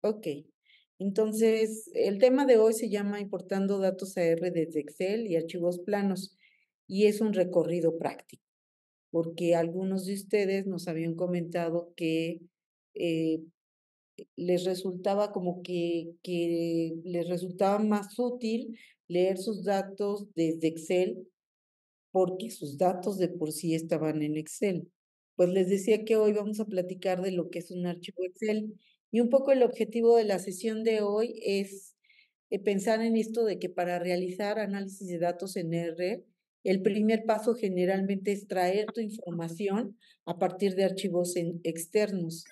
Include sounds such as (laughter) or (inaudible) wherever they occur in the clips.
Ok. Entonces, el tema de hoy se llama Importando datos AR desde Excel y archivos planos y es un recorrido práctico, porque algunos de ustedes nos habían comentado que eh, les resultaba como que, que les resultaba más útil leer sus datos desde Excel porque sus datos de por sí estaban en Excel. Pues les decía que hoy vamos a platicar de lo que es un archivo Excel y un poco el objetivo de la sesión de hoy es eh, pensar en esto de que para realizar análisis de datos en R, el primer paso generalmente es traer tu información a partir de archivos externos.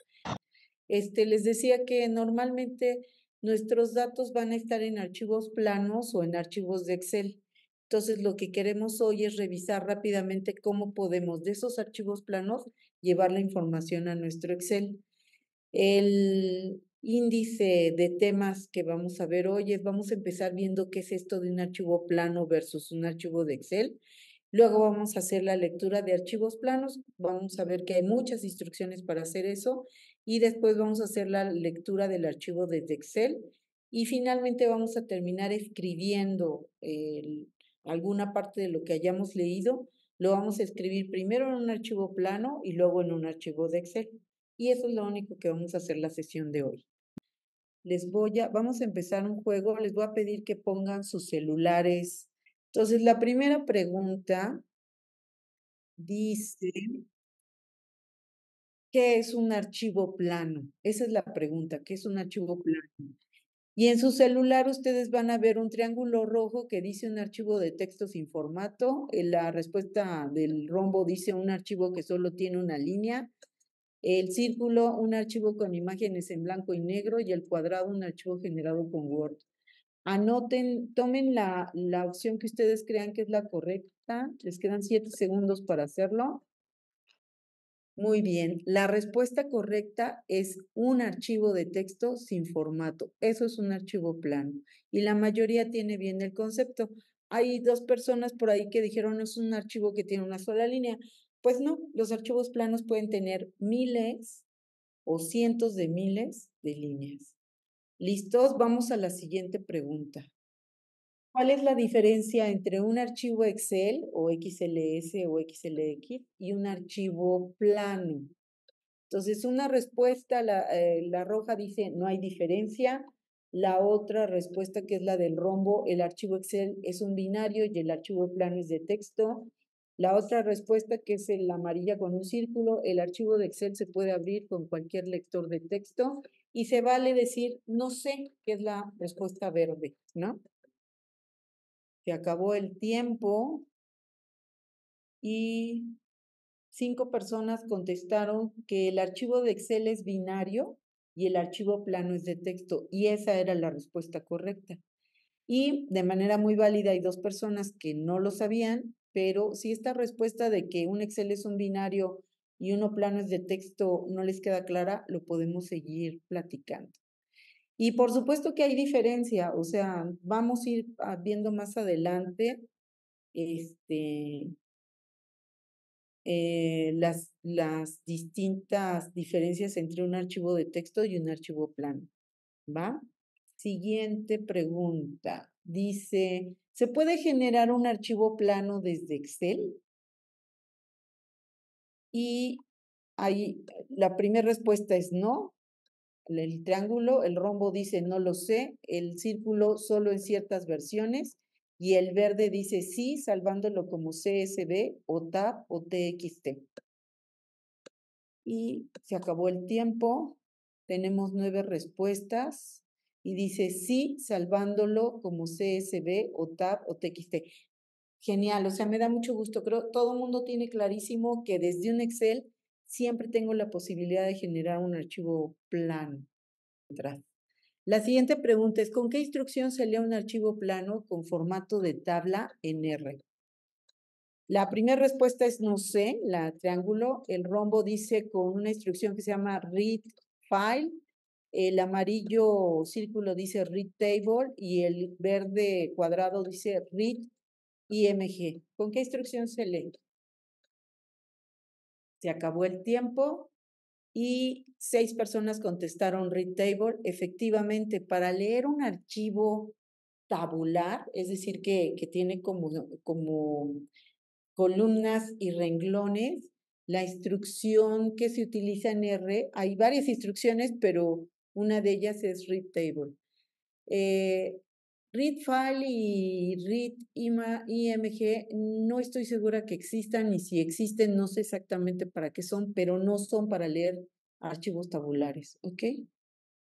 Este, les decía que normalmente nuestros datos van a estar en archivos planos o en archivos de Excel. Entonces, lo que queremos hoy es revisar rápidamente cómo podemos de esos archivos planos llevar la información a nuestro Excel. El índice de temas que vamos a ver hoy es, vamos a empezar viendo qué es esto de un archivo plano versus un archivo de Excel. Luego vamos a hacer la lectura de archivos planos, vamos a ver que hay muchas instrucciones para hacer eso y después vamos a hacer la lectura del archivo desde Excel y finalmente vamos a terminar escribiendo alguna parte de lo que hayamos leído, lo vamos a escribir primero en un archivo plano y luego en un archivo de Excel. Y eso es lo único que vamos a hacer la sesión de hoy. Les voy a, vamos a empezar un juego, les voy a pedir que pongan sus celulares. Entonces, la primera pregunta dice, ¿qué es un archivo plano? Esa es la pregunta, ¿qué es un archivo plano? Y en su celular ustedes van a ver un triángulo rojo que dice un archivo de texto sin formato. La respuesta del rombo dice un archivo que solo tiene una línea. El círculo, un archivo con imágenes en blanco y negro y el cuadrado, un archivo generado con Word. Anoten, tomen la, la opción que ustedes crean que es la correcta. Les quedan siete segundos para hacerlo. Muy bien, la respuesta correcta es un archivo de texto sin formato. Eso es un archivo plano. Y la mayoría tiene bien el concepto. Hay dos personas por ahí que dijeron es un archivo que tiene una sola línea. Pues no, los archivos planos pueden tener miles o cientos de miles de líneas. ¿Listos? Vamos a la siguiente pregunta. ¿Cuál es la diferencia entre un archivo Excel o XLS o XLX y un archivo plano? Entonces, una respuesta, la, eh, la roja dice no hay diferencia. La otra respuesta, que es la del rombo, el archivo Excel es un binario y el archivo plano es de texto. La otra respuesta, que es la amarilla con un círculo, el archivo de Excel se puede abrir con cualquier lector de texto y se vale decir no sé, que es la respuesta verde, ¿no? Se acabó el tiempo y cinco personas contestaron que el archivo de Excel es binario y el archivo plano es de texto y esa era la respuesta correcta. Y de manera muy válida hay dos personas que no lo sabían pero si esta respuesta de que un Excel es un binario y uno plano es de texto no les queda clara, lo podemos seguir platicando. Y por supuesto que hay diferencia, o sea, vamos a ir viendo más adelante este, eh, las, las distintas diferencias entre un archivo de texto y un archivo plano. ¿Va? Siguiente pregunta. Dice, ¿Se puede generar un archivo plano desde Excel? Y ahí la primera respuesta es no. El triángulo, el rombo dice no lo sé, el círculo solo en ciertas versiones y el verde dice sí, salvándolo como CSV o TAP o TXT. Y se acabó el tiempo. Tenemos nueve respuestas y dice sí, salvándolo como CSV o TAB o TXT. Genial, o sea, me da mucho gusto. Creo todo el mundo tiene clarísimo que desde un Excel siempre tengo la posibilidad de generar un archivo plano. La siguiente pregunta es, ¿con qué instrucción se lee un archivo plano con formato de tabla en R? La primera respuesta es no sé, la triángulo. El rombo dice con una instrucción que se llama read file el amarillo círculo dice read table y el verde cuadrado dice read IMG. ¿Con qué instrucción se lee? Se acabó el tiempo y seis personas contestaron read table. Efectivamente, para leer un archivo tabular, es decir, que, que tiene como, como columnas y renglones, la instrucción que se utiliza en R, hay varias instrucciones, pero una de ellas es read table. Eh, read file y read img no estoy segura que existan y si existen no sé exactamente para qué son, pero no son para leer archivos tabulares, ¿ok?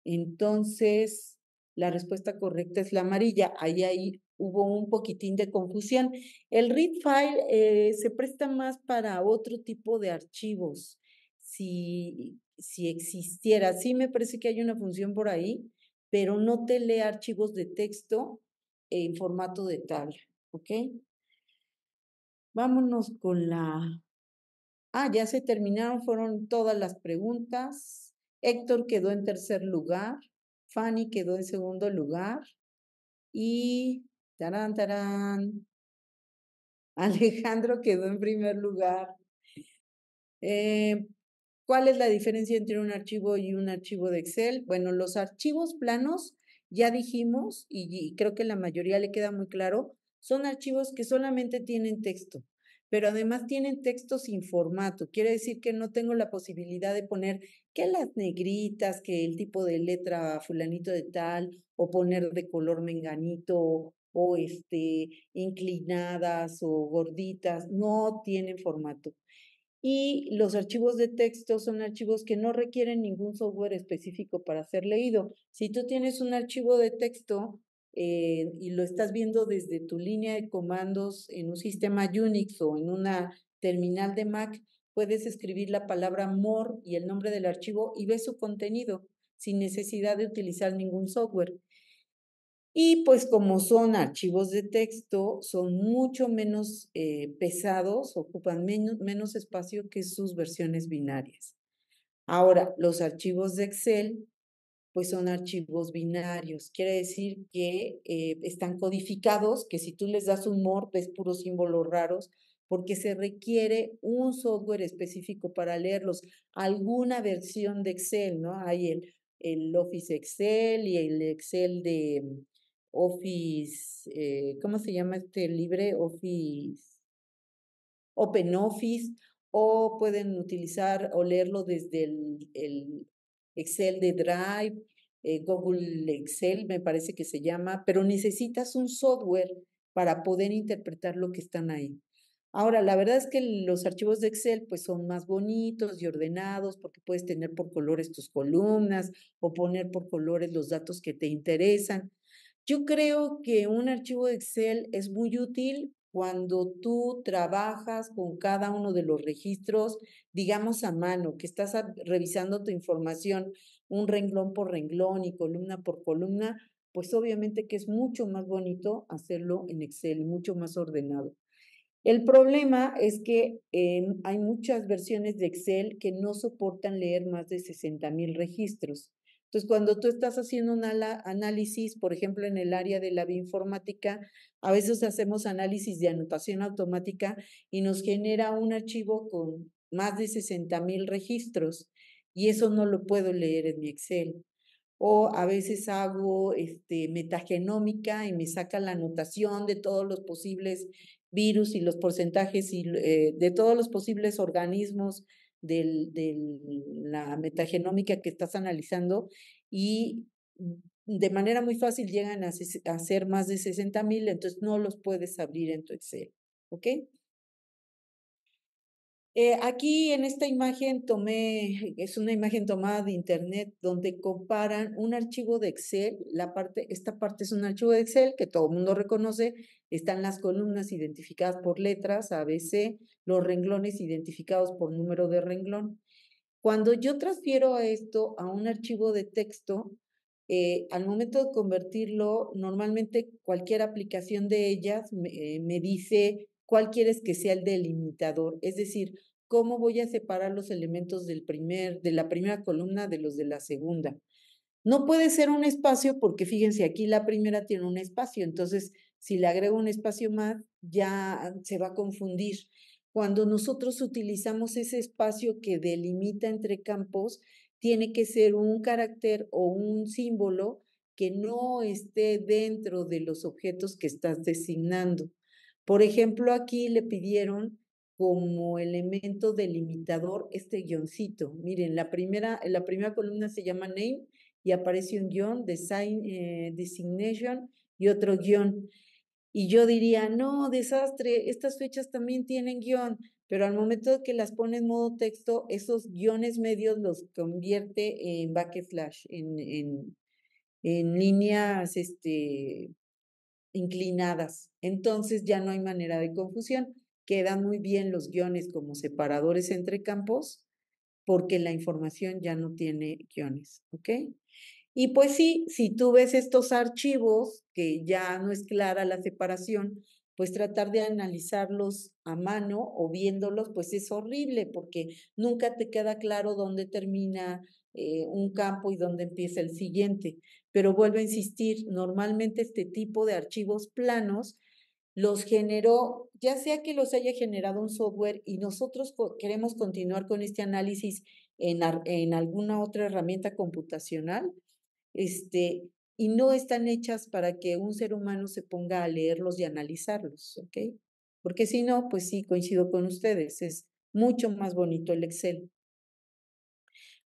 Entonces, la respuesta correcta es la amarilla. Ahí, ahí hubo un poquitín de confusión. El read file eh, se presta más para otro tipo de archivos. Si, si existiera, sí me parece que hay una función por ahí, pero no te lee archivos de texto en formato de tabla, ¿ok? Vámonos con la... Ah, ya se terminaron, fueron todas las preguntas. Héctor quedó en tercer lugar, Fanny quedó en segundo lugar y... Tarán, tarán. (laughs) Alejandro quedó en primer lugar. Eh, ¿Cuál es la diferencia entre un archivo y un archivo de Excel? Bueno, los archivos planos, ya dijimos, y, creo que la mayoría le queda muy claro, son archivos que solamente tienen texto, pero además tienen texto sin formato. Quiere decir que no tengo la posibilidad de poner que las negritas, que el tipo de letra fulanito de tal, o poner de color menganito, o este, inclinadas o gorditas, no tienen formato. Y los archivos de texto son archivos que no requieren ningún software específico para ser leído. Si tú tienes un archivo de texto eh, y lo estás viendo desde tu línea de comandos en un sistema Unix o en una terminal de Mac, puedes escribir la palabra more y el nombre del archivo y ves su contenido sin necesidad de utilizar ningún software. Y pues como son archivos de texto, son mucho menos eh, pesados, ocupan menos, menos espacio que sus versiones binarias. Ahora, los archivos de Excel, pues son archivos binarios. Quiere decir que eh, están codificados, que si tú les das un MOR, ves puros símbolos raros, porque se requiere un software específico para leerlos. Alguna versión de Excel, ¿no? Hay el, el Office Excel y el Excel de Office, eh, ¿cómo se llama este libre? Office, Open Office, o pueden utilizar o leerlo desde el, Excel de Drive, eh, Google Excel, me parece que se llama, pero necesitas un software para poder interpretar lo que están ahí. Ahora, la verdad es que los archivos de Excel pues son más bonitos y ordenados porque puedes tener por colores tus columnas o poner por colores los datos que te interesan. Yo creo que un archivo de Excel es muy útil cuando tú trabajas con cada uno de los registros, digamos a mano, que estás revisando tu información un renglón por renglón y columna por columna, pues obviamente que es mucho más bonito hacerlo en Excel, mucho más ordenado. El problema es que em, hay muchas versiones de Excel que no soportan leer más de 60 mil registros. Entonces, cuando tú estás haciendo un análisis, por ejemplo, en el área de la bioinformática, a veces hacemos análisis de anotación automática y nos genera un archivo con más de 60 mil registros y eso no lo puedo leer en mi Excel. O a veces hago este, metagenómica y me saca la anotación de todos los posibles virus y los porcentajes y, eh, de todos los posibles organismos de la metagenómica que estás analizando y de manera muy fácil llegan a, ser más de 60 mil, entonces no los puedes abrir en tu Excel. ¿Ok? Eh, aquí en esta imagen tomé, es una imagen tomada de internet donde comparan un archivo de Excel, la parte, esta parte es un archivo de Excel que todo el mundo reconoce, están las columnas identificadas por letras, ABC, los renglones identificados por número de renglón. Cuando yo transfiero esto a un archivo de texto, eh, al momento de convertirlo, normalmente cualquier aplicación de ellas me, eh, me dice cuál quieres que sea el delimitador, es decir, cómo voy a separar los elementos del primer, de la primera columna de los de la segunda. No puede ser un espacio porque fíjense, aquí la primera tiene un espacio, entonces si le agrego un espacio más, ya se va a confundir. cuando nosotros utilizamos ese espacio que delimita entre campos, tiene que ser un carácter o un símbolo que no esté dentro de los objetos que estás designando. Por ejemplo, aquí le pidieron como elemento delimitador este guioncito. Miren, la primera, la primera columna se llama name y aparece un guion, design, eh, designation y otro guion. Y yo diría, no, desastre, estas fechas también tienen guion, pero al momento que las pone en modo texto, esos guiones medios los convierte en backslash, en, en, en líneas este, inclinadas. Entonces ya no hay manera de confusión. Quedan muy bien los guiones como separadores entre campos porque la información ya no tiene guiones, ¿ok? Y pues sí, si tú ves estos archivos que ya no es clara la separación, pues tratar de analizarlos a mano o viéndolos, pues es horrible porque nunca te queda claro dónde termina eh, un campo y dónde empieza el siguiente. Pero vuelvo a insistir, normalmente este tipo de archivos planos los generó, ya sea que los haya generado un software y nosotros queremos continuar con este análisis en, en alguna otra herramienta computacional, este, y no están hechas para que un ser humano se ponga a leerlos y analizarlos, ¿ok? Porque si no, pues sí, coincido con ustedes, es mucho más bonito el Excel.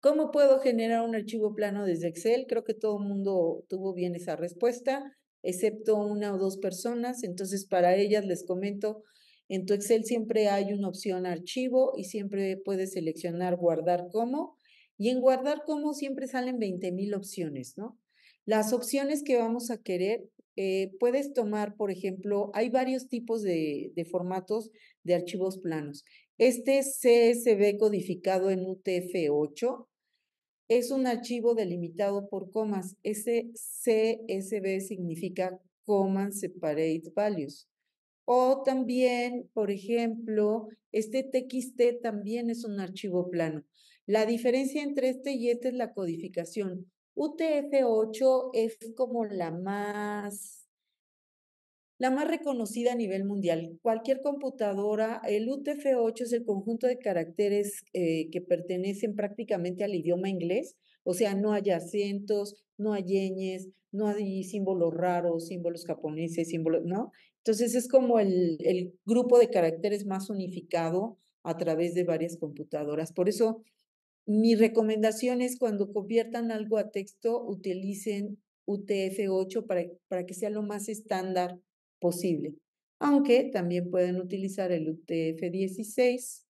¿Cómo puedo generar un archivo plano desde Excel? Creo que todo el mundo tuvo bien esa respuesta, excepto una o dos personas. Entonces, para ellas les comento, en tu Excel siempre hay una opción archivo y siempre puedes seleccionar guardar como y en guardar como siempre salen 20 mil opciones, ¿no? Las opciones que vamos a querer, eh, puedes tomar, por ejemplo, hay varios tipos de formatos de archivos planos. Este CSV codificado en UTF-8 es un archivo delimitado por comas. Ese CSV significa Command Separate Values. O también, por ejemplo, este TXT también es un archivo plano. La diferencia entre este y este es la codificación. UTF-8 es como la más, la más reconocida a nivel mundial. Cualquier computadora, el UTF-8 es el conjunto de caracteres eh, que pertenecen prácticamente al idioma inglés, o sea, no hay acentos, no hay ñes, no hay símbolos raros, símbolos japoneses, símbolos, ¿no? Entonces es como el, el grupo de caracteres más unificado a través de varias computadoras. Por eso mi recomendación es cuando conviertan algo a texto, utilicen UTF-8 para, para que sea lo más estándar posible. Aunque también pueden utilizar el UTF-16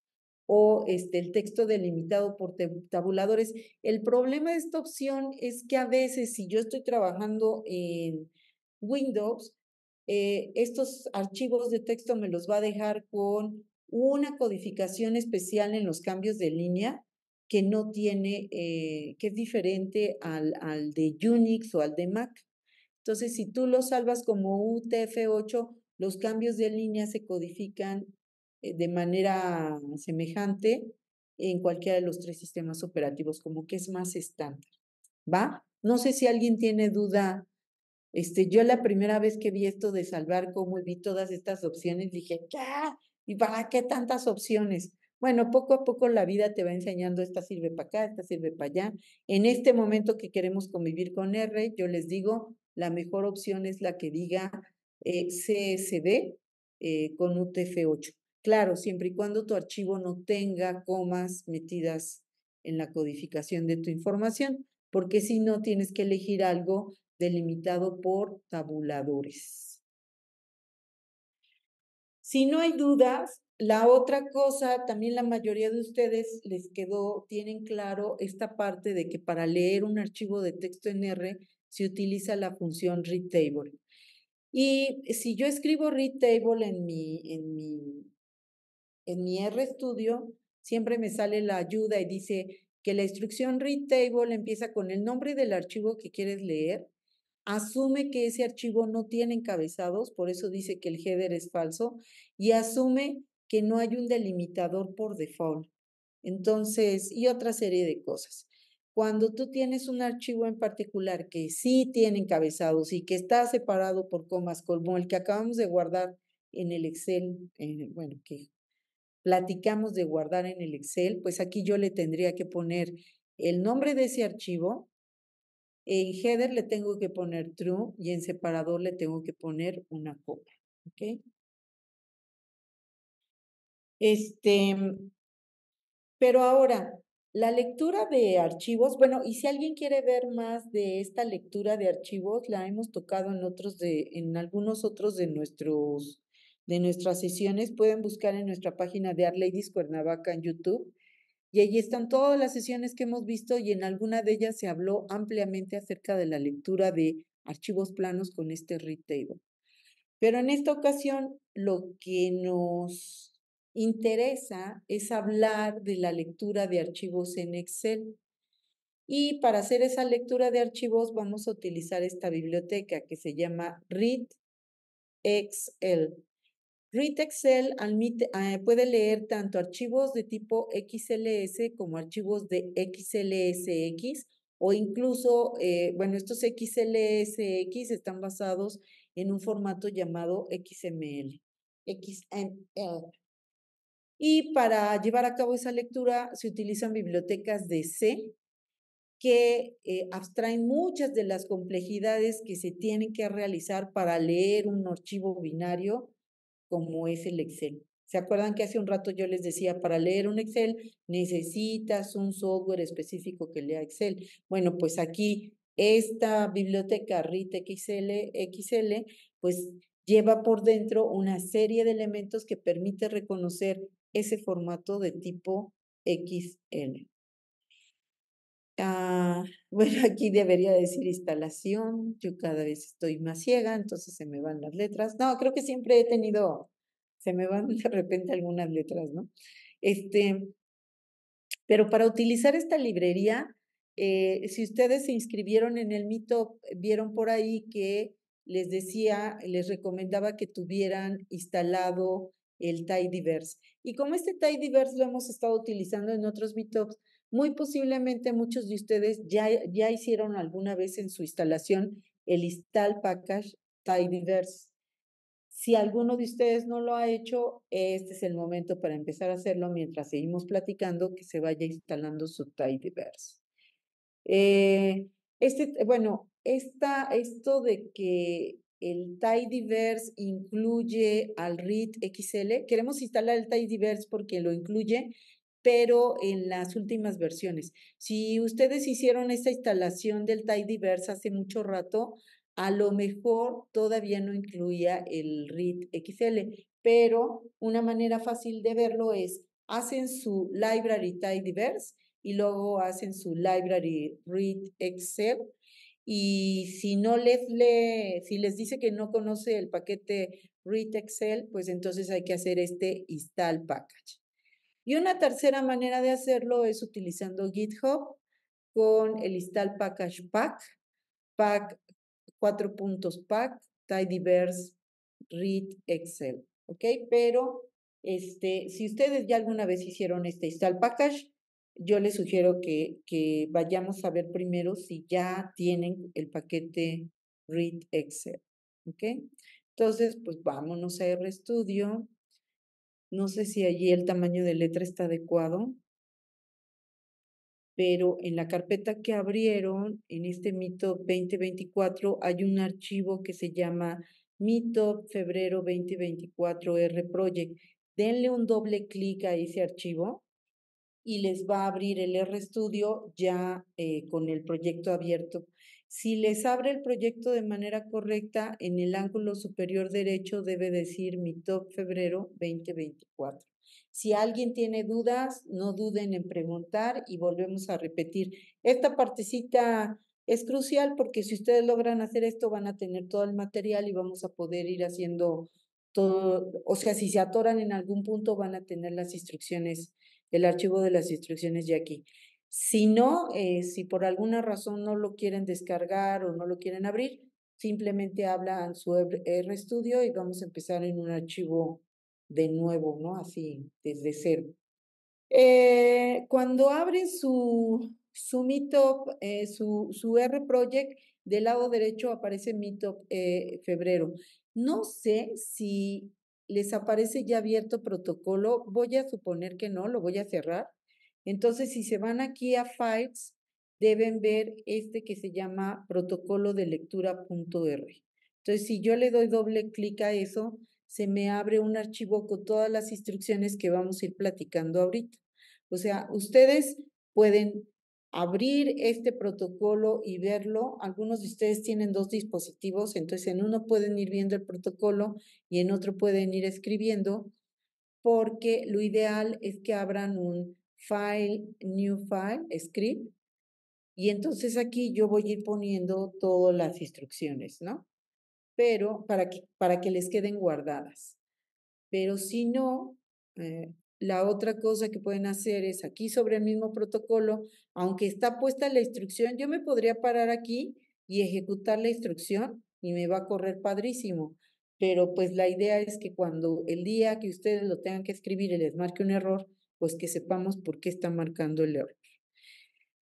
o este, el texto delimitado por tabuladores. El problema de esta opción es que a veces si yo estoy trabajando en Windows, eh, estos archivos de texto me los va a dejar con una codificación especial en los cambios de línea que no tiene, eh, que es diferente al, al de Unix o al de Mac. Entonces, si tú lo salvas como UTF-8, los cambios de línea se codifican eh, de manera semejante en cualquiera de los tres sistemas operativos, como que es más estándar. ¿Va? No sé si alguien tiene duda. Este, yo la primera vez que vi esto de salvar cómo vi todas estas opciones, dije, ¿qué? ¿Y para qué tantas opciones? Bueno, poco a poco la vida te va enseñando, esta sirve para acá, esta sirve para allá. En este momento que queremos convivir con R, yo les digo, la mejor opción es la que diga eh, CSV eh, con UTF-8. Claro, siempre y cuando tu archivo no tenga comas metidas en la codificación de tu información, porque si no tienes que elegir algo delimitado por tabuladores. Si no hay dudas, la otra cosa, también la mayoría de ustedes les quedó, tienen claro esta parte de que para leer un archivo de texto en R se utiliza la función readTable. Y si yo escribo readTable en mi, en mi, en mi RStudio, siempre me sale la ayuda y dice que la instrucción readTable empieza con el nombre del archivo que quieres leer, asume que ese archivo no tiene encabezados, por eso dice que el header es falso, y asume que no hay un delimitador por default. Entonces, y otra serie de cosas. Cuando tú tienes un archivo en particular que sí tiene encabezados y que está separado por comas, como el que acabamos de guardar en el Excel, bueno, que platicamos de guardar en el Excel, pues aquí yo le tendría que poner el nombre de ese archivo, en header le tengo que poner true y en separador le tengo que poner una copia. ¿Ok? Este, pero ahora, la lectura de archivos, bueno, y si alguien quiere ver más de esta lectura de archivos, la hemos tocado en otros de, en algunos otros de nuestros, de nuestras sesiones, pueden buscar en nuestra página de Arladies Cuernavaca en YouTube y allí están todas las sesiones que hemos visto y en alguna de ellas se habló ampliamente acerca de la lectura de archivos planos con este read. Pero en esta ocasión lo que nos interesa es hablar de la lectura de archivos en Excel. Y para hacer esa lectura de archivos vamos a utilizar esta biblioteca que se llama Read Excel. Read Excel ah, puede leer tanto archivos de tipo XLS como archivos de XLSX o incluso, eh, bueno, estos XLSX están basados en un formato llamado XML. XML. Y para llevar a cabo esa lectura se utilizan bibliotecas de C que eh, abstraen muchas de las complejidades que se tienen que realizar para leer un archivo binario como es el Excel. ¿Se acuerdan que hace un rato yo les decía, para leer un Excel necesitas un software específico que lea Excel? Bueno, pues aquí esta biblioteca RIT XL, XL, pues lleva por dentro una serie de elementos que permite reconocer ese formato de tipo XL. Ah, (laughs) bueno, aquí debería decir instalación. Yo cada vez estoy más ciega, entonces se me van las letras. No, creo que siempre he tenido, se me van (laughs) de repente algunas letras, ¿no? Este, pero para utilizar esta librería, eh, si ustedes se inscribieron en el Meetup, vieron por ahí que les decía, les recomendaba que tuvieran instalado el Tidyverse. Y como este Tidyverse lo hemos estado utilizando en otros Meetups, muy posiblemente muchos de ustedes ya, ya hicieron alguna vez en su instalación el install package Tidyverse. Si alguno de ustedes no lo ha hecho, este es el momento para empezar a hacerlo mientras seguimos platicando que se vaya instalando su Tidyverse. Eh, este, bueno, esta, esto de que el Tidyverse incluye al READ XL, queremos instalar el Tidyverse porque lo incluye, pero en las últimas versiones. Si ustedes hicieron esta instalación del Tidyverse hace mucho rato, a lo mejor todavía no incluía el READ XL, pero una manera fácil de verlo es, hacen su library Tidyverse y luego hacen su library Read Excel. Y si no les lee, si les dice que no conoce el paquete Read Excel, pues entonces hay que hacer este install package. Y una tercera manera de hacerlo es utilizando GitHub con el install package pack, pack cuatro puntos pack, tidyverse, read Excel, ¿ok? Pero este, si ustedes ya alguna vez hicieron este install package, yo les sugiero que, que vayamos a ver primero si ya tienen el paquete read Excel, ¿ok? Entonces, pues vámonos a RStudio. No sé si allí el tamaño de letra está adecuado, pero en la carpeta que abrieron, en este Mito 2024, hay un archivo que se llama Mito febrero 2024 R Project. Denle un doble clic a ese archivo y les va a abrir el RStudio ya eh, con el proyecto abierto. Si les abre el proyecto de manera correcta, en el ángulo superior derecho debe decir mi top febrero 2024. Si alguien tiene dudas, no duden en preguntar y volvemos a repetir. Esta partecita es crucial porque si ustedes logran hacer esto van a tener todo el material y vamos a poder ir haciendo todo, o sea, si se atoran en algún punto van a tener las instrucciones, el archivo de las instrucciones ya aquí. Si no, eh, si por alguna razón no lo quieren descargar o no lo quieren abrir, simplemente hablan su RStudio y vamos a empezar en un archivo de nuevo, ¿no? Así, desde cero. Eh, cuando abren su, su Meetup, eh, su, su R Project, del lado derecho aparece Meetup febrero. No sé si les aparece ya abierto protocolo. Voy a suponer que no, lo voy a cerrar. Entonces, si se van aquí a Files, deben ver este que se llama protocolo de lectura.r. Entonces, si yo le doy doble clic a eso, se me abre un archivo con todas las instrucciones que vamos a ir platicando ahorita. O sea, ustedes pueden abrir este protocolo y verlo. Algunos de ustedes tienen dos dispositivos, entonces en uno pueden ir viendo el protocolo y en otro pueden ir escribiendo, porque lo ideal es que abran un file, new file, script, y entonces aquí yo voy a ir poniendo todas las instrucciones, ¿no? Pero para que, para que les queden guardadas. Pero si no, eh, la otra cosa que pueden hacer es aquí sobre el mismo protocolo, aunque está puesta la instrucción, yo me podría parar aquí y ejecutar la instrucción y me va a correr padrísimo. Pero pues la idea es que cuando el día que ustedes lo tengan que escribir y les marque un error, pues que sepamos por qué está marcando el error.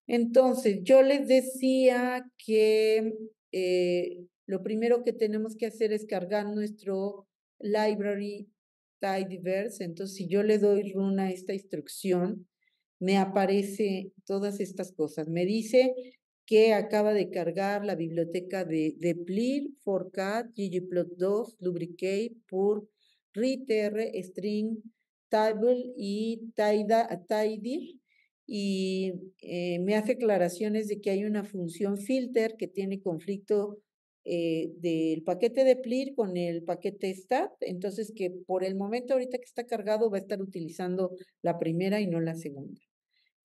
Entonces, yo les decía que eh, lo primero que tenemos que hacer es cargar nuestro library tidyverse. Entonces, si yo le doy run a esta instrucción, me aparece todas estas cosas. Me dice que acaba de cargar la biblioteca de, de Plir, Forcat, ggplot2, Lubricate, Pur, ReadR, String, Table y Tidyr. Y eh, me hace aclaraciones de que hay una función filter que tiene conflicto eh, del paquete de PLIR con el paquete STAT, entonces que por el momento ahorita que está cargado va a estar utilizando la primera y no la segunda.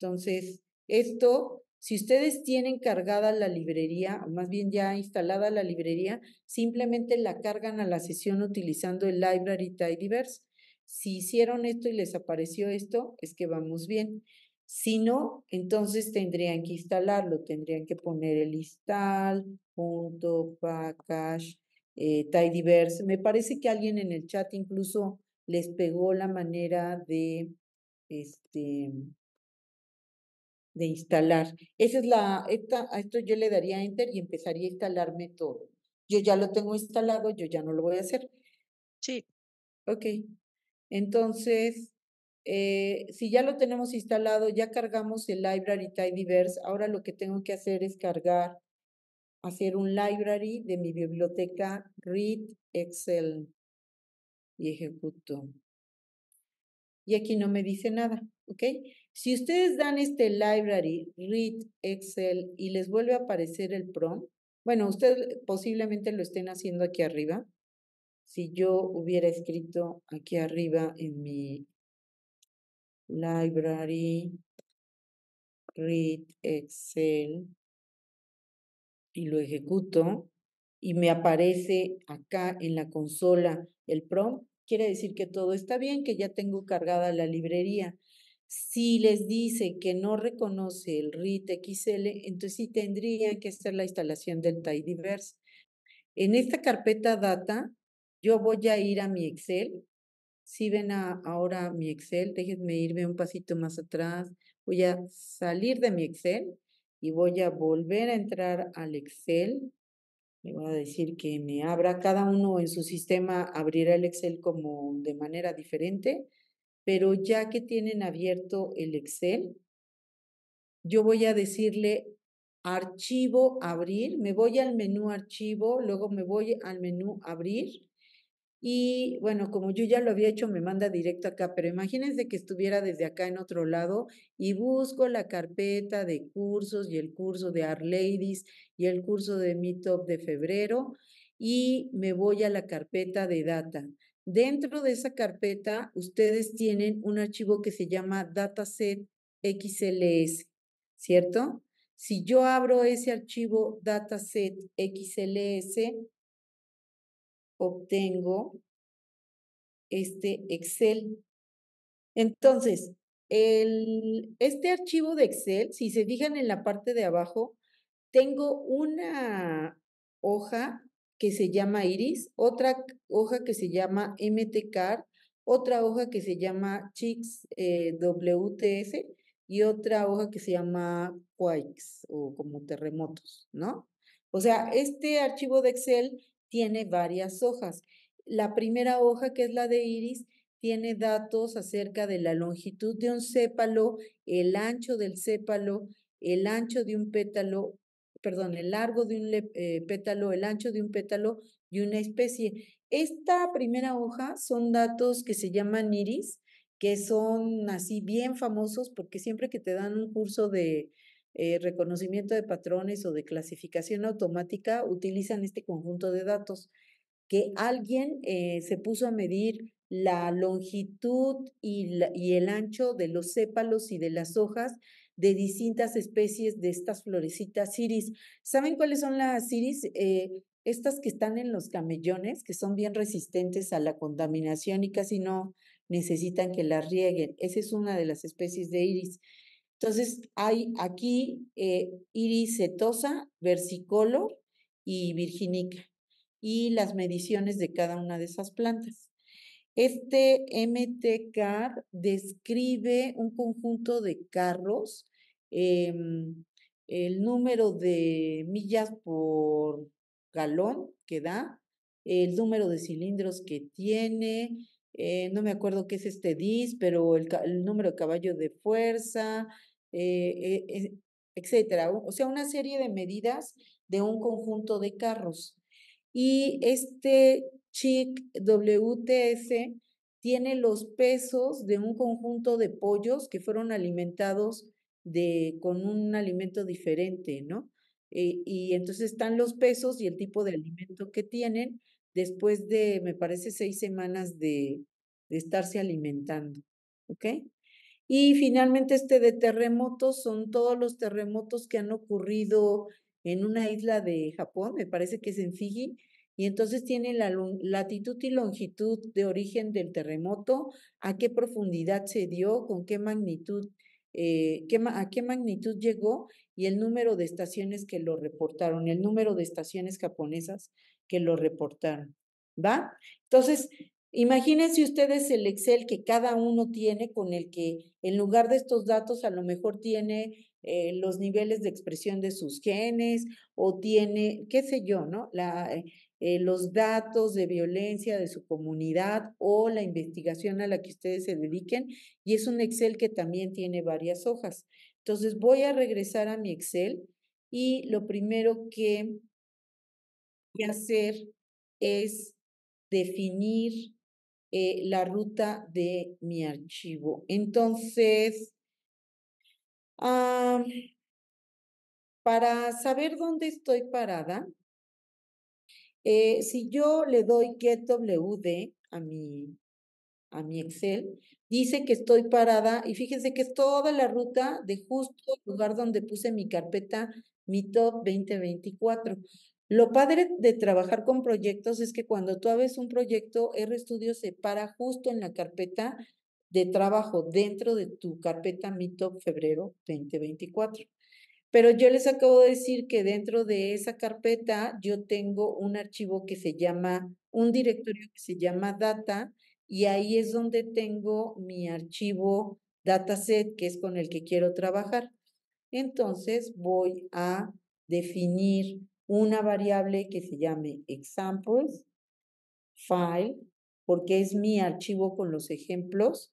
Entonces, esto, si ustedes tienen cargada la librería, o más bien ya instalada la librería, simplemente la cargan a la sesión utilizando el library tidyverse. Si hicieron esto y les apareció esto, es que vamos bien. Si no, entonces tendrían que instalarlo, tendrían que poner el install, punto, package, eh, tidyverse. Me parece que alguien en el chat incluso les pegó la manera de, este, de instalar. Esa es la, esta, a esto yo le daría enter y empezaría a instalarme todo. Yo ya lo tengo instalado, yo ya no lo voy a hacer. Sí. Ok. Entonces, eh, si ya lo tenemos instalado, ya cargamos el library tidyverse, ahora lo que tengo que hacer es cargar, hacer un library de mi biblioteca read excel y ejecuto. Y aquí no me dice nada, ¿ok? Si ustedes dan este library read excel y les vuelve a aparecer el prompt, bueno, ustedes posiblemente lo estén haciendo aquí arriba. Si yo hubiera escrito aquí arriba en mi library, read Excel y lo ejecuto y me aparece acá en la consola el prompt, quiere decir que todo está bien, que ya tengo cargada la librería. Si les dice que no reconoce el read XL, entonces sí tendría que hacer la instalación del tidyverse. En esta carpeta data, yo voy a ir a mi Excel si ven ahora mi Excel, déjenme irme un pasito más atrás. Voy a salir de mi Excel y voy a volver a entrar al Excel. Le voy a decir que me abra cada uno en su sistema, abrirá el Excel como de manera diferente, pero ya que tienen abierto el Excel, yo voy a decirle archivo, abrir, me voy al menú archivo, luego me voy al menú abrir y bueno, como yo ya lo había hecho, me manda directo acá, pero imagínense que estuviera desde acá en otro lado y busco la carpeta de cursos y el curso de Art Ladies y el curso de Meetup de febrero y me voy a la carpeta de data. Dentro de esa carpeta, ustedes tienen un archivo que se llama dataset XLS, ¿cierto? Si yo abro ese archivo dataset XLS, obtengo este Excel. Entonces, el, este archivo de Excel, si se fijan en la parte de abajo, tengo una hoja que se llama Iris, otra hoja que se llama MTCAR, otra hoja que se llama Chix eh, WTS y otra hoja que se llama Quakes o como terremotos, ¿no? O sea, este archivo de Excel tiene varias hojas. La primera hoja, que es la de iris, tiene datos acerca de la longitud de un sépalo, el ancho del sépalo, el ancho de un pétalo, perdón, el largo de un eh, pétalo, el ancho de un pétalo y una especie. Esta primera hoja son datos que se llaman iris, que son así bien famosos porque siempre que te dan un curso de eh, reconocimiento de patrones o de clasificación automática, utilizan este conjunto de datos que alguien eh, se puso a medir la longitud y, el ancho de los sépalos y de las hojas de distintas especies de estas florecitas iris. ¿Saben cuáles son las iris? Eh, estas que están en los camellones, que son bien resistentes a la contaminación y casi no necesitan que las rieguen. Esa es una de las especies de iris. Entonces, hay aquí eh, iris setosa, versicolor y virginica, y las mediciones de cada una de esas plantas. Este MTCAR describe un conjunto de carros, em, el número de millas por galón que da, el número de cilindros que tiene, eh, no me acuerdo qué es este DIS, pero el, número de caballo de fuerza, eh, eh, etcétera. O sea, una serie de medidas de un conjunto de carros. Y este CHIC WTS tiene los pesos de un conjunto de pollos que fueron alimentados de, con un alimento diferente, ¿no? Eh, y entonces están los pesos y el tipo de alimento que tienen después de, me parece, seis semanas de, de estarse alimentando. ¿Ok? Y finalmente este de terremotos son todos los terremotos que han ocurrido en una isla de Japón, me parece que es en Fiji, y entonces tiene la latitud y longitud de origen del terremoto, a qué profundidad se dio, con qué magnitud eh, a qué magnitud llegó y el número de estaciones que lo reportaron, el número de estaciones japonesas que lo reportaron. ¿Va? Entonces, imagínense ustedes el Excel que cada uno tiene con el que en lugar de estos datos a lo mejor tiene eh, los niveles de expresión de sus genes o tiene, qué sé yo, ¿no? La, eh, eh, los datos de violencia de su comunidad o la investigación a la que ustedes se dediquen. Y es un Excel que también tiene varias hojas. Entonces voy a regresar a mi Excel y lo primero que voy a hacer es definir eh, la ruta de mi archivo. Entonces, para saber dónde estoy parada, eh, si yo le doy getWD a mi, a mi Excel, dice que estoy parada y fíjense que es toda la ruta de justo el lugar donde puse mi carpeta, mi top 2024. Lo padre de trabajar con proyectos es que cuando tú abres un proyecto, RStudio se para justo en la carpeta de trabajo dentro de tu carpeta Mi Top Febrero 2024. Pero yo les acabo de decir que dentro de esa carpeta yo tengo un archivo que se llama, un directorio que se llama data y ahí es donde tengo mi archivo dataset que es con el que quiero trabajar. Entonces voy a definir una variable que se llame examples file porque es mi archivo con los ejemplos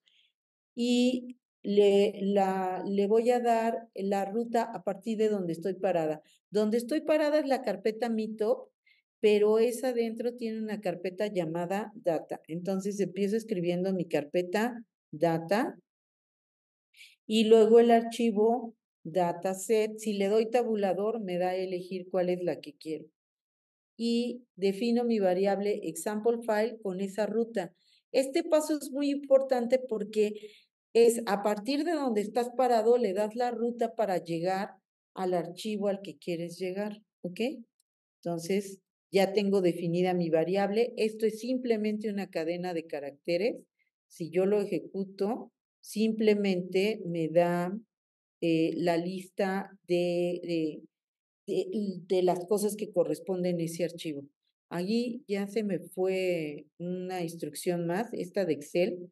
y le, la, le voy a dar la ruta a partir de donde estoy parada. Donde estoy parada es la carpeta Meetup, pero esa dentro tiene una carpeta llamada data. Entonces empiezo escribiendo mi carpeta data y luego el archivo dataset. Si le doy tabulador, me da a elegir cuál es la que quiero. Y defino mi variable example file con esa ruta. Este paso es muy importante porque es a partir de donde estás parado, le das la ruta para llegar al archivo al que quieres llegar, ¿ok? Entonces, ya tengo definida mi variable. Esto es simplemente una cadena de caracteres. Si yo lo ejecuto, simplemente me da eh, la lista de, de, de las cosas que corresponden a ese archivo. Allí ya se me fue una instrucción más, esta de Excel.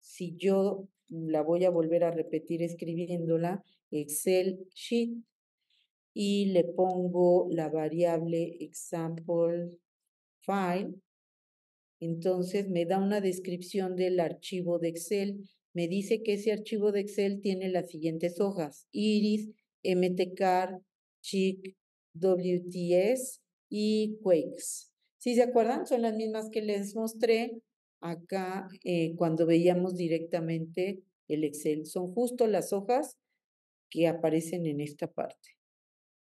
Si yo la voy a volver a repetir escribiéndola, Excel Sheet, y le pongo la variable example file Entonces me da una descripción del archivo de Excel. Me dice que ese archivo de Excel tiene las siguientes hojas. Iris, MTCAR, CHIC, WTS y Quakes. ¿Sí se acuerdan? Son las mismas que les mostré acá eh, cuando veíamos directamente el Excel. Son justo las hojas que aparecen en esta parte.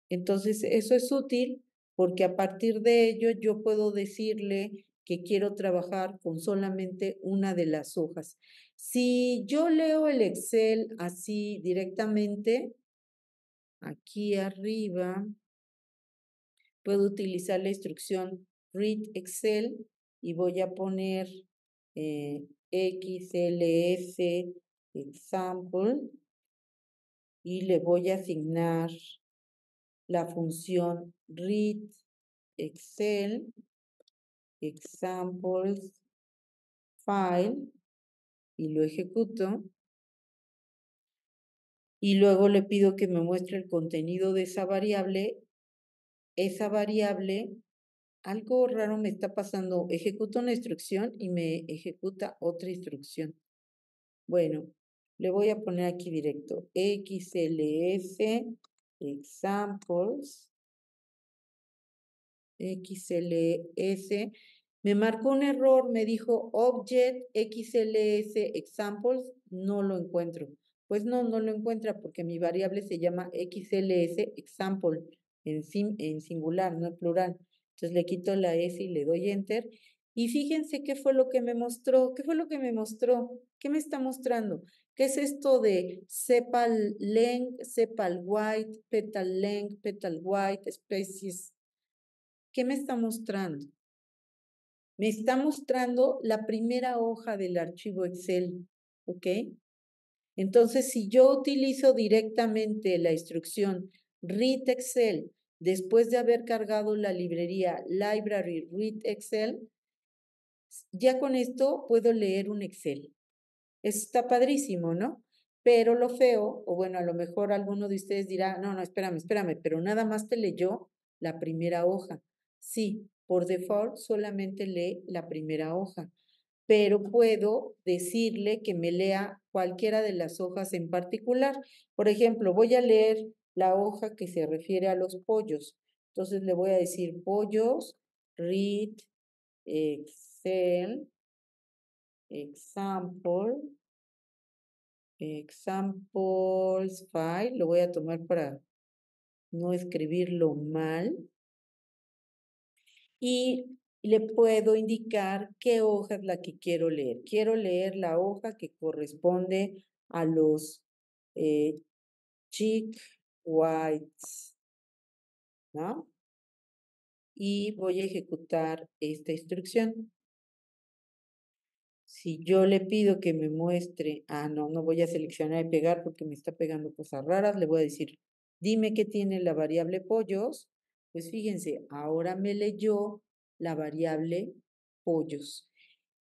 Entonces, eso es útil porque a partir de ello yo puedo decirle que quiero trabajar con solamente una de las hojas. Si yo leo el Excel así directamente, aquí arriba, puedo utilizar la instrucción read Excel y voy a poner eh, XLS example y le voy a asignar la función read Excel examples file y lo ejecuto y luego le pido que me muestre el contenido de esa variable. Esa variable, algo raro me está pasando, ejecuto una instrucción y me ejecuta otra instrucción. Bueno, le voy a poner aquí directo xls examples XLS, me marcó un error, me dijo Object XLS Examples, no lo encuentro. Pues no, no lo encuentra porque mi variable se llama XLS Example en, en singular, no en plural. Entonces le quito la S y le doy Enter. Y fíjense qué fue lo que me mostró. ¿Qué fue lo que me mostró? ¿Qué me está mostrando? ¿Qué es esto de sepal length, sepal white, petal length, petal white, species ¿Qué me está mostrando? Me está mostrando la primera hoja del archivo Excel, ¿ok? Entonces, si yo utilizo directamente la instrucción read Excel después de haber cargado la librería library read Excel, ya con esto puedo leer un Excel. Está padrísimo, ¿no? Pero lo feo, o bueno, a lo mejor alguno de ustedes dirá, no, no, espérame, espérame, pero nada más te leyó la primera hoja. Sí, por default solamente lee la primera hoja, pero puedo decirle que me lea cualquiera de las hojas en particular. Por ejemplo, voy a leer la hoja que se refiere a los pollos. Entonces le voy a decir pollos, read, Excel, example, examples file. Lo voy a tomar para no escribirlo mal y le puedo indicar qué hoja es la que quiero leer. Quiero leer la hoja que corresponde a los eh, chick whites, ¿no? Y voy a ejecutar esta instrucción. Si yo le pido que me muestre, ah, no, no voy a seleccionar y pegar porque me está pegando cosas raras, le voy a decir, dime qué tiene la variable pollos pues fíjense, ahora me leyó la variable pollos.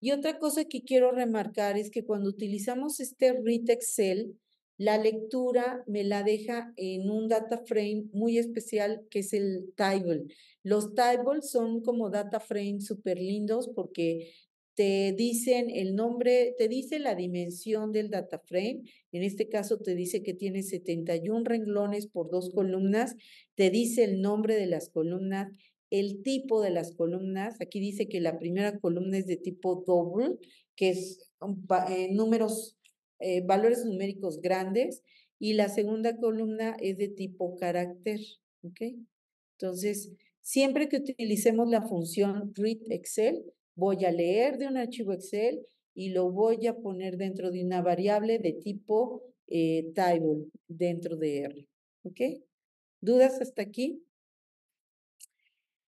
Y otra cosa que quiero remarcar es que cuando utilizamos este read Excel, la lectura me la deja en un data frame muy especial que es el table. Los tables son como data frames súper lindos porque te dicen el nombre, te dice la dimensión del data frame. En este caso te dice que tiene 71 renglones por dos columnas. Te dice el nombre de las columnas, el tipo de las columnas. Aquí dice que la primera columna es de tipo double, que es eh, números, eh, valores numéricos grandes. Y la segunda columna es de tipo carácter. ¿Ok? Entonces, siempre que utilicemos la función read Excel, voy a leer de un archivo Excel y lo voy a poner dentro de una variable de tipo eh, table dentro de R. ¿Ok? ¿Dudas hasta aquí?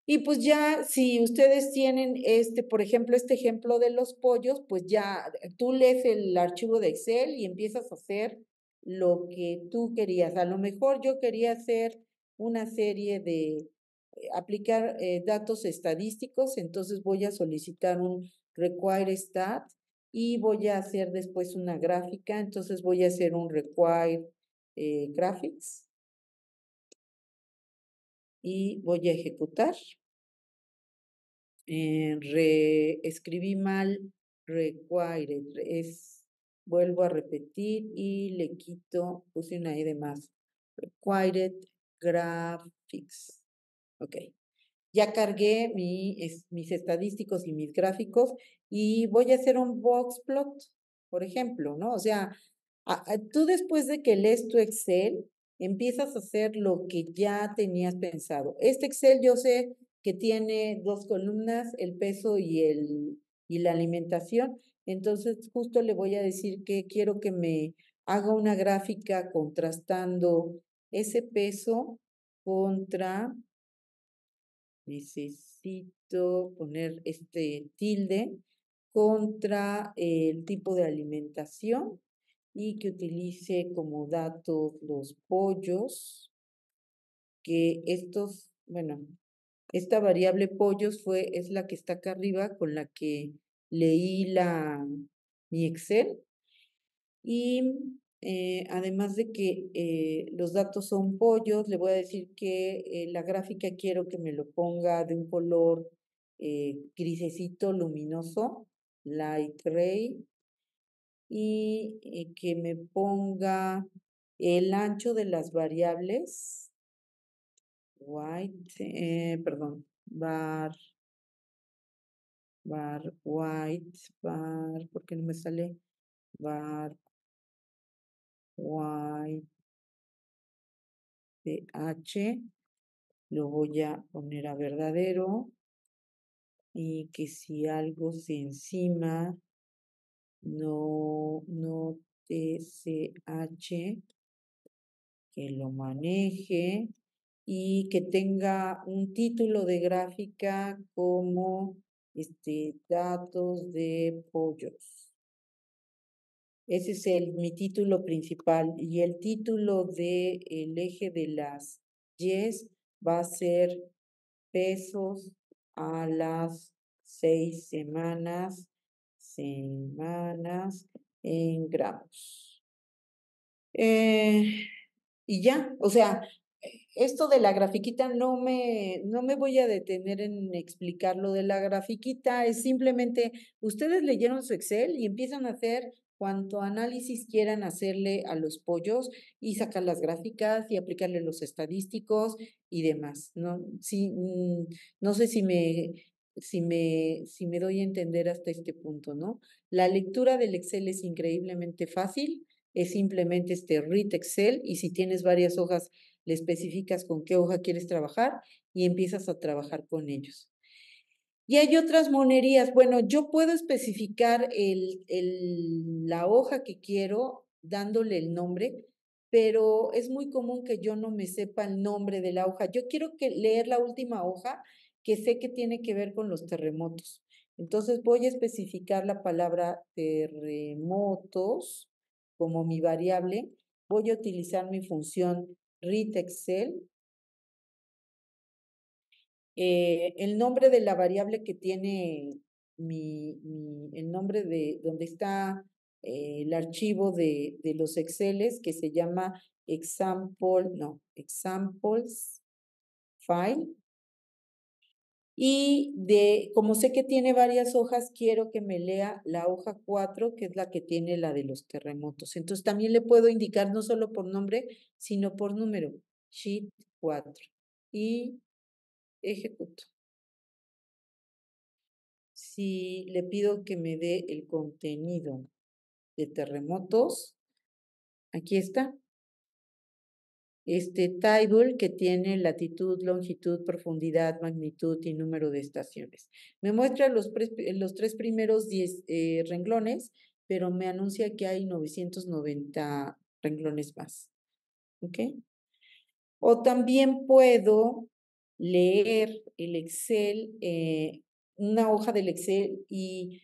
Y pues ya, si ustedes tienen este, por ejemplo, este ejemplo de los pollos, pues ya tú lees el archivo de Excel y empiezas a hacer lo que tú querías. A lo mejor yo quería hacer una serie de aplicar eh, datos estadísticos, entonces voy a solicitar un require stat y voy a hacer después una gráfica, entonces voy a hacer un require eh, graphics y voy a ejecutar. eh, reescribí mal required, es, vuelvo a repetir y le quito, puse una E de más, required graphics. Ok. Ya cargué mis estadísticos y mis gráficos y voy a hacer un box plot, por ejemplo, ¿no? O sea, tú después de que lees tu Excel, empiezas a hacer lo que ya tenías pensado. Este Excel yo sé que tiene dos columnas, el peso y, el, y la alimentación. Entonces, justo le voy a decir que quiero que me haga una gráfica contrastando ese peso contra, necesito poner este tilde, contra el tipo de alimentación y que utilice como datos los pollos, que estos, bueno, esta variable pollos fue, es la que está acá arriba con la que leí la, mi Excel. Y eh, además de que eh, los datos son pollos, le voy a decir que eh, la gráfica quiero que me lo ponga de un color grisecito luminoso, light gray, y que me ponga el ancho de las variables, white, perdón, bar, bar white, bar, ¿por qué no me sale? Bar white de H, lo voy a poner a verdadero y que si algo se encima no, no TCH, que lo maneje y que tenga un título de gráfica como este, datos de pollos. Ese es el, mi título principal y el título del el eje de las yes va a ser pesos a las seis semanas, semanas en gramos. Eh, y ya, o sea, esto de la grafiquita no me, no me voy a detener en explicar lo de la grafiquita, es simplemente ustedes leyeron su Excel y empiezan a hacer cuanto análisis quieran hacerle a los pollos y sacar las gráficas y aplicarle los estadísticos y demás. No, mm, no sé si me, si me, si me doy a entender hasta este punto, ¿no? La lectura del Excel es increíblemente fácil, es simplemente este read Excel y si tienes varias hojas le especificas con qué hoja quieres trabajar y empiezas a trabajar con ellos. Y hay otras monerías. Bueno, yo puedo especificar la hoja que quiero dándole el nombre, pero es muy común que yo no me sepa el nombre de la hoja. Yo quiero que leer la última hoja que sé que tiene que ver con los terremotos. Entonces voy a especificar la palabra terremotos como mi variable. Voy a utilizar mi función read Excel. Eh, el nombre de la variable que tiene mi, el nombre de donde está eh, el archivo de, de los Exceles que se llama example, no, examples file. Y de, como sé que tiene varias hojas, quiero que me lea la hoja 4, que es la que tiene la de los terremotos. Entonces también le puedo indicar no solo por nombre, sino por número. Sheet 4. Y ejecuto. Si le pido que me dé el contenido de terremotos, aquí está este table que tiene latitud, longitud, profundidad, magnitud y número de estaciones. Me muestra los, los tres primeros 10 eh, renglones, pero me anuncia que hay 990 renglones más. ¿Ok? O también puedo leer el Excel, eh, una hoja del Excel y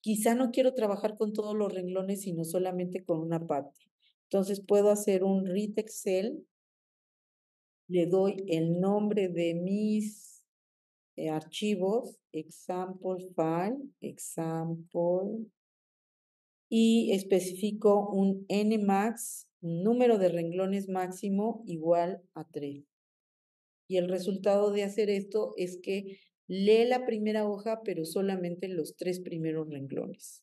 quizá no quiero trabajar con todos los renglones, sino solamente con una parte. Entonces puedo hacer un read Excel, le doy el nombre de mis eh, archivos, example file, example, y especifico un nmax, un número de renglones máximo igual a 3. Y el resultado de hacer esto es que lee la primera hoja, pero solamente los tres primeros renglones.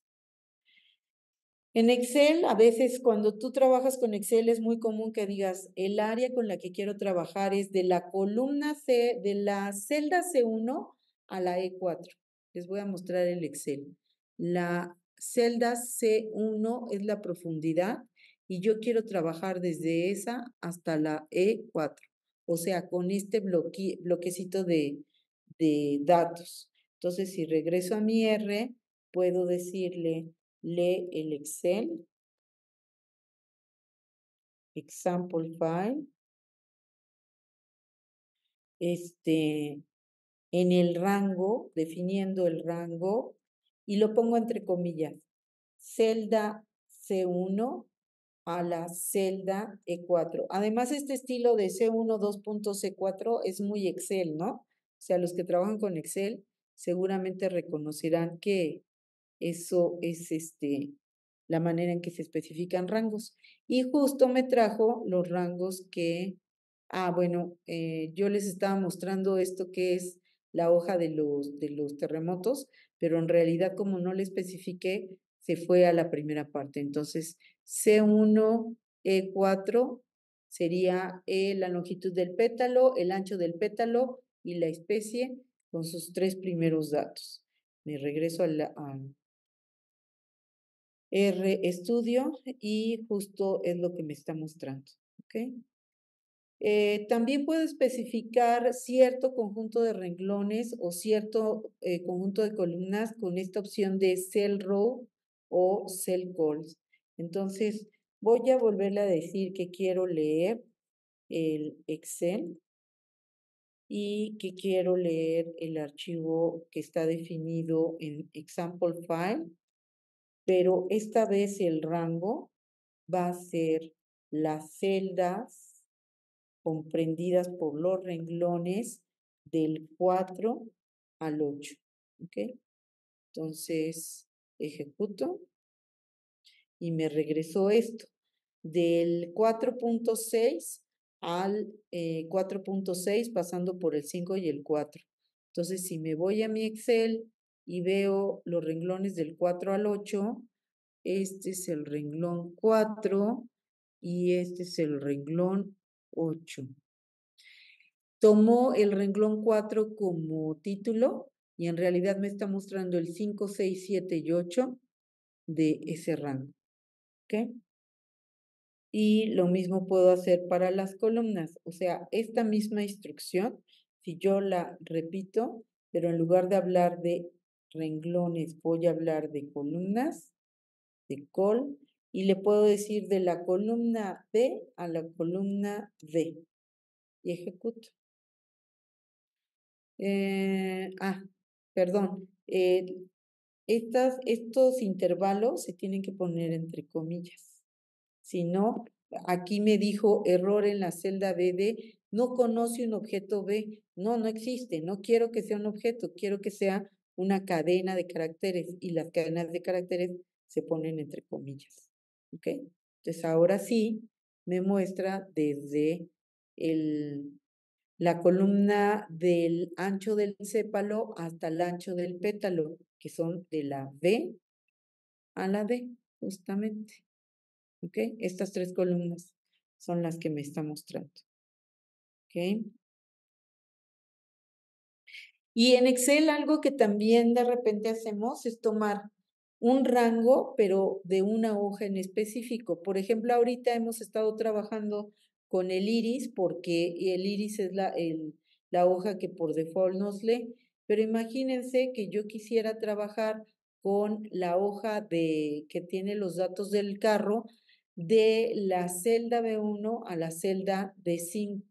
En Excel, a veces cuando tú trabajas con Excel es muy común que digas, el área con la que quiero trabajar es de la columna C, de la celda C1 a la E4. Les voy a mostrar el Excel. La celda C1 es la profundidad y yo quiero trabajar desde esa hasta la E4. O sea, con este bloquecito de, de datos. Entonces, si regreso a mi R, puedo decirle lee el Excel, example file, este, en el rango, definiendo el rango, y lo pongo entre comillas, celda C1 a la celda E4. Además, este estilo de C1 2.C4 es muy Excel, ¿no? O sea, los que trabajan con Excel seguramente reconocerán que eso es este, la manera en que se especifican rangos. Y justo me trajo los rangos que, ah, bueno, eh, yo les estaba mostrando esto que es la hoja de los, de los terremotos, pero en realidad como no le especifiqué, se fue a la primera parte. Entonces, C1, E4 sería eh, la longitud del pétalo, el ancho del pétalo y la especie con sus tres primeros datos. Me regreso al, R estudio y justo es lo que me está mostrando. ¿okay? Eh, también puedo especificar cierto conjunto de renglones o cierto eh, conjunto de columnas con esta opción de cell row o cell calls. Entonces, voy a volverle a decir que quiero leer el Excel y que quiero leer el archivo que está definido en example file pero esta vez el rango va a ser las celdas comprendidas por los renglones del 4 al 8. ¿Ok? Entonces, ejecuto y me regresó esto. Del 4.6 al 4.6 eh, pasando por el 5 y el 4. Entonces, si me voy a mi Excel y veo los renglones del 4 al 8. Este es el renglón 4 y este es el renglón 8. Tomó el renglón 4 como título y en realidad me está mostrando el 5, 6, 7 y 8 de ese rango. Y lo mismo puedo hacer para las columnas. O sea, esta misma instrucción, si yo la repito, pero en lugar de hablar de renglones voy a hablar de columnas, de col, y le puedo decir de la columna B a la columna D. Y ejecuto. Eh, ah, perdón. Eh, estos intervalos se tienen que poner entre comillas. Si no, aquí me dijo error en la celda BD, no conoce un objeto B. No, no existe. No quiero que sea un objeto, quiero que sea una cadena de caracteres y las cadenas de caracteres se ponen entre comillas. ¿Ok? Entonces ahora sí me muestra desde el, la columna del ancho del sépalo hasta el ancho del pétalo, que son de la B a la D, justamente. ¿Ok? Estas tres columnas son las que me está mostrando. ¿Ok? Y en Excel algo que también de repente hacemos es tomar un rango, pero de una hoja en específico. Por ejemplo, ahorita hemos estado trabajando con el iris porque el iris es la, la hoja que por default nos lee, pero imagínense que yo quisiera trabajar con la hoja de, que tiene los datos del carro de la celda B1 a la celda B5.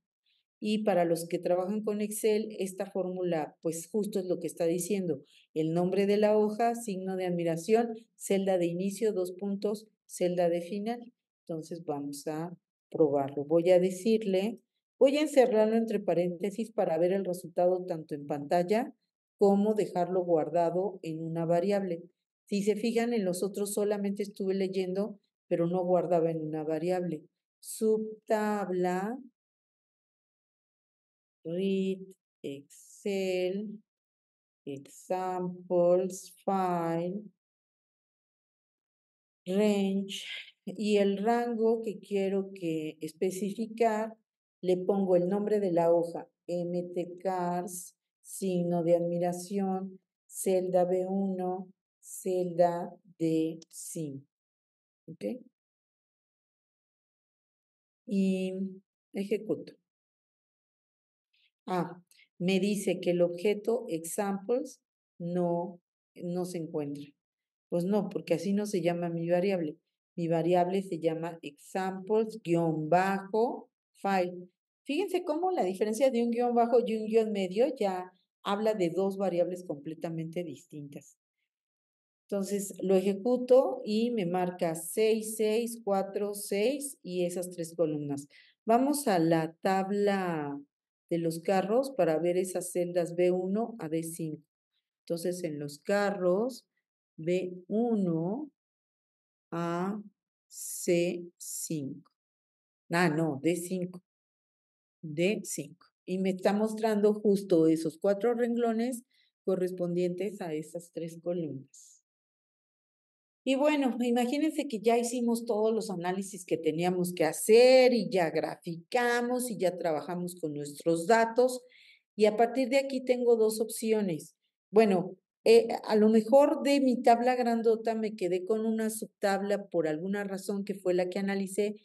Y para los que trabajan con Excel, esta fórmula, pues justo es lo que está diciendo. El nombre de la hoja, signo de admiración, celda de inicio, dos puntos, celda de final. Entonces vamos a probarlo. Voy a decirle, voy a encerrarlo entre paréntesis para ver el resultado tanto en pantalla como dejarlo guardado en una variable. Si se fijan, en los otros solamente estuve leyendo, pero no guardaba en una variable. Subtabla. Read Excel. Examples, file, range, y el rango que quiero que especificar, le pongo el nombre de la hoja, mtcars, signo de admiración, celda B1, celda D5. ¿Ok? Y ejecuto. Ah, me dice que el objeto examples no, no se encuentra. Pues no, porque así no se llama mi variable. Mi variable se llama examples-file. Fíjense cómo la diferencia de un guion bajo y un guion medio ya habla de dos variables completamente distintas. Entonces lo ejecuto y me marca 6, 6, 4, 6 y esas tres columnas. Vamos a la tabla de los carros para ver esas celdas B1 a D5. Entonces en los carros B1 a C5. Ah, no, D5. D5. Y me está mostrando justo esos cuatro renglones correspondientes a esas tres columnas. Y bueno, imagínense que ya hicimos todos los análisis que teníamos que hacer y ya graficamos y ya trabajamos con nuestros datos. Y a partir de aquí tengo dos opciones. Bueno, eh, a lo mejor de mi tabla grandota me quedé con una subtabla por alguna razón que fue la que analicé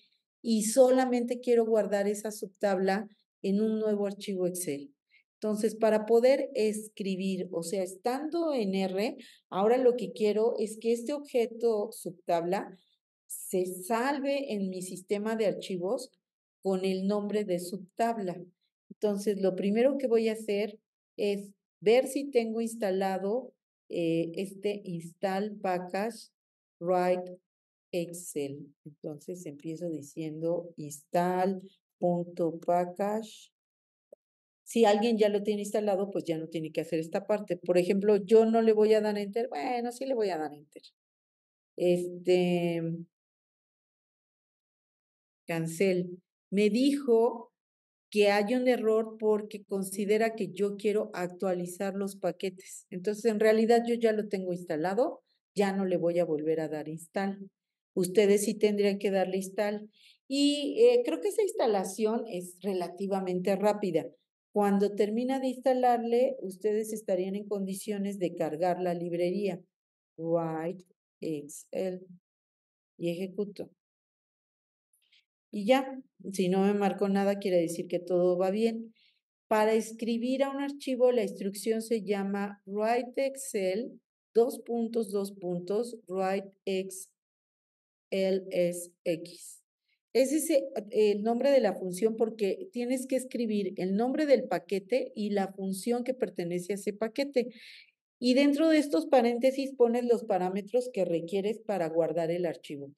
y solamente quiero guardar esa subtabla en un nuevo archivo Excel. Entonces, para poder escribir, o sea, estando en R, ahora lo que quiero es que este objeto subtabla se salve en mi sistema de archivos con el nombre de subtabla. Entonces, lo primero que voy a hacer es ver si tengo instalado eh, este install package write Excel. Entonces empiezo diciendo install.package si alguien ya lo tiene instalado, pues ya no tiene que hacer esta parte. Por ejemplo, yo no le voy a dar enter. Bueno, sí le voy a dar enter. Este. Cancel. Me dijo que hay un error porque considera que yo quiero actualizar los paquetes. Entonces, en realidad yo ya lo tengo instalado, ya no le voy a volver a dar install. Ustedes sí tendrían que darle install. Y eh, creo que esa instalación es relativamente rápida. Cuando termina de instalarle, ustedes estarían en condiciones de cargar la librería. Write Excel. Y ejecuto. Y ya, si no me marco nada, quiere decir que todo va bien. Para escribir a un archivo, la instrucción se llama write Excel, dos puntos, dos puntos, write XLSX. Es ese el nombre de la función porque tienes que escribir el nombre del paquete y la función que pertenece a ese paquete. Y dentro de estos paréntesis pones los parámetros que requieres para guardar el archivo.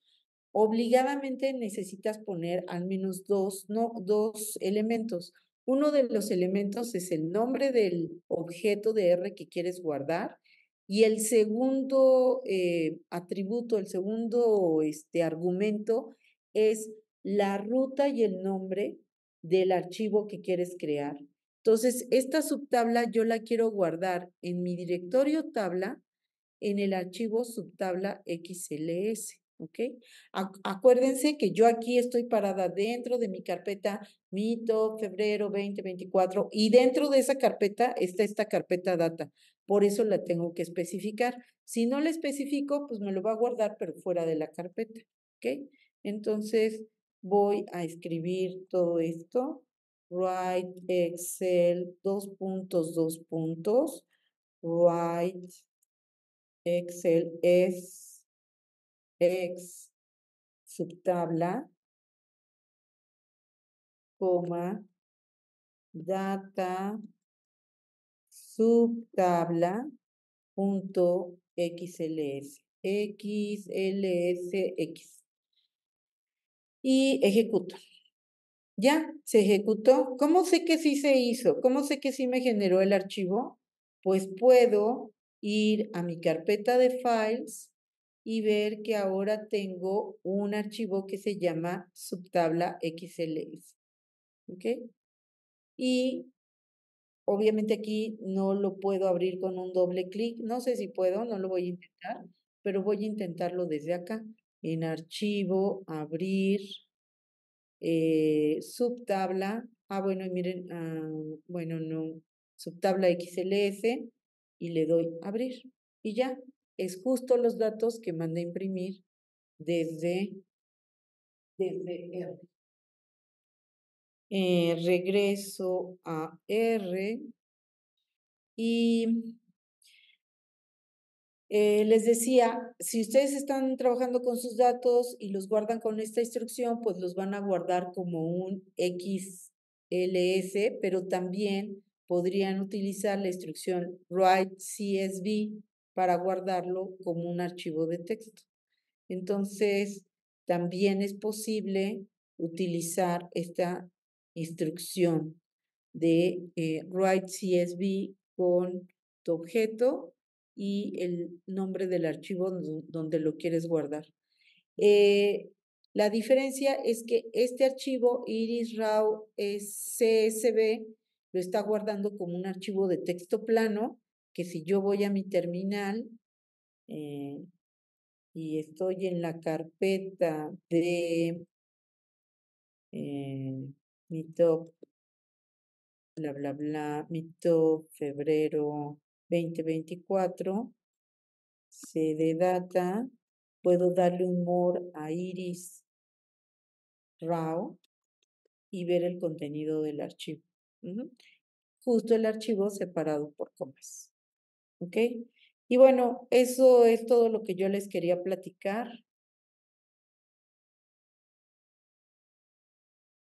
Obligadamente necesitas poner al menos dos, no, dos elementos. Uno de los elementos es el nombre del objeto de R que quieres guardar y el segundo eh, atributo, el segundo este, argumento es la ruta y el nombre del archivo que quieres crear. Entonces, esta subtabla yo la quiero guardar en mi directorio tabla en el archivo subtabla XLS. ¿Ok? Acuérdense que yo aquí estoy parada dentro de mi carpeta mito febrero 2024 y dentro de esa carpeta está esta carpeta data. Por eso la tengo que especificar. Si no la especifico, pues me lo va a guardar, pero fuera de la carpeta. ¿Ok? Entonces, voy a escribir todo esto. Write Excel, dos puntos, dos puntos. Write Excel es ex subtabla, coma, data subtabla punto xls xlsx y ejecuto. Ya, se ejecutó. ¿Cómo sé que sí se hizo? ¿Cómo sé que sí me generó el archivo? Pues puedo ir a mi carpeta de files y ver que ahora tengo un archivo que se llama subtabla XLS. ¿Ok? Y obviamente aquí no lo puedo abrir con un doble clic. No sé si puedo, no lo voy a intentar, pero voy a intentarlo desde acá. En archivo, abrir, eh, subtabla. Ah, bueno, miren, ah, bueno, no, subtabla XLS y le doy abrir. Y ya, es justo los datos que mandé imprimir desde, desde R. Eh, regreso a R y eh, les decía, si ustedes están trabajando con sus datos y los guardan con esta instrucción, pues los van a guardar como un XLS, pero también podrían utilizar la instrucción write CSV para guardarlo como un archivo de texto. Entonces, también es posible utilizar esta instrucción de eh, write CSV con tu objeto y el nombre del archivo donde lo quieres guardar. Eh, la diferencia es que este archivo Iris RAW CSV lo está guardando como un archivo de texto plano que si yo voy a mi terminal eh, y estoy en la carpeta de eh, mi top, bla, bla, bla, mi top febrero 2024, C de data, puedo darle un more a iris raw y ver el contenido del archivo. Justo el archivo separado por comas. ¿Ok? Y bueno, eso es todo lo que yo les quería platicar.